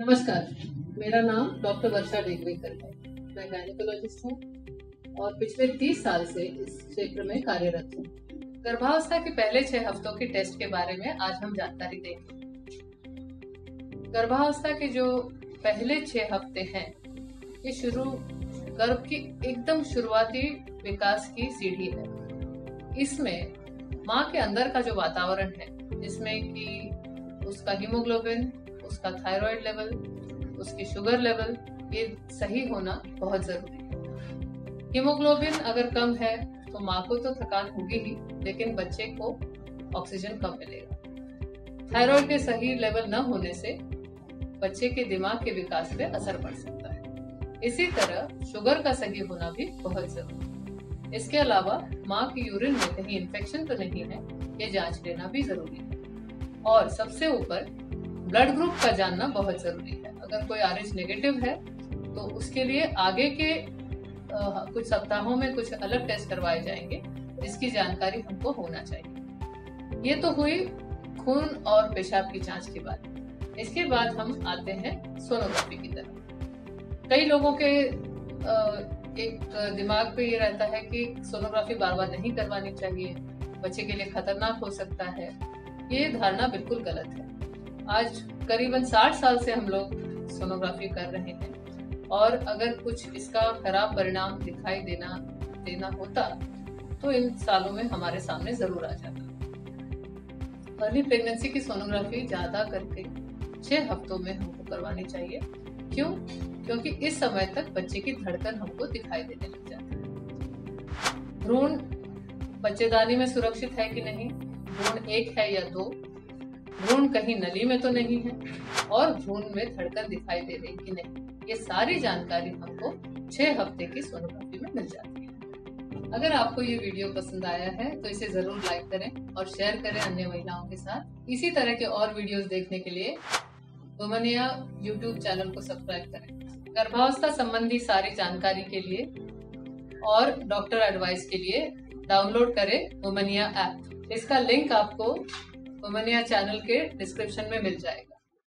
नमस्कार, मेरा नाम डॉक्टर वर्षा डेगवेकर है। मैं गायनिकोलॉजिस्ट हूँ और पिछले 30 साल से इस क्षेत्र में कार्यरत हूँ। गर्भावस्था के पहले छह हफ्तों के टेस्ट के बारे में आज हम जानकारी देंगे। गर्भावस्था के जो पहले छह हफ़्ते हैं, ये शुरू, गर्भ की एकदम शुरुआती विकास की सीढ़ी है। इसमें माँ के अंदर का जो वातावरण है, जिसमें कि उसका हीमोग्लोबिन उसका थायराइड लेवल उसकी शुगर लेवल ये सही होना बहुत ज़रूरी है। हीमोग्लोबिन अगर कम है तो माँ को तो थकान होगी ही, लेकिन बच्चे को ऑक्सीजन कम मिलेगा। थायराइड के सही लेवल न होने से बच्चे के दिमाग के विकास पे असर पड़ सकता है। इसी तरह शुगर का सही होना भी बहुत ज़रूरी है। इसके अलावा माँ की यूरिन में कहीं इन्फेक्शन तो नहीं है, ये जाँच लेना भी ज़रूरी है। और सबसे ऊपर ब्लड ग्रुप का जानना बहुत ज़रूरी है। अगर कोई आर नेगेटिव है तो उसके लिए आगे के आ, कुछ सप्ताहों में कुछ अलग टेस्ट करवाए जाएँगे जिसकी जानकारी हमको होना चाहिए। ये तो हुई खून और पेशाब की जाँच की बात इसके बाद हम आते हैं सोनोग्राफी की तरफ़। कई लोगों के आ, एक दिमाग पे ये रहता है कि सोनोग्राफी बार बार नहीं करवानी चाहिए बच्चे के लिए खतरनाक हो सकता है। ये धारणा बिल्कुल गलत है। आज करीबन 60 साल से हम लोग सोनोग्राफी कर रहे हैं। और अगर कुछ इसका खराब परिणाम दिखाई देना देना होता तो इन सालों में हमारे सामने ज़रूर आ जाता। अर्ली प्रेगनेंसी की सोनोग्राफी ज़्यादा करके छह हफ्तों में हमको करवानी चाहिए। क्यों? क्योंकि इस समय तक बच्चे की धड़कन हमको दिखाई देने लग जाती है। भ्रूण बच्चेदानी में सुरक्षित है कि नहीं? भ्रूण एक है या दो? भ्रूण कहीं नली में तो नहीं है और भ्रूण में धड़कन दिखाई दे रही कि नहीं, ये सारी जानकारी हमको छह हफ़्ते की सोनोग्राफी में मिल जाती है। अगर आपको ये वीडियो पसंद आया है तो इसे ज़रूर लाइक करें और शेयर करें अन्य महिलाओं के साथ। इसी तरह के और वीडियोस देखने के लिए वुमनिया यूट्यूब चैनल को सब्सक्राइब करें। गर्भावस्था संबंधी सारी जानकारी के लिए और डॉक्टर एडवाइस के लिए डाउनलोड करें वुमनिया ऐप। इसका लिंक आपको वमनिया चैनल के डिस्क्रिप्शन में मिल जाएगा।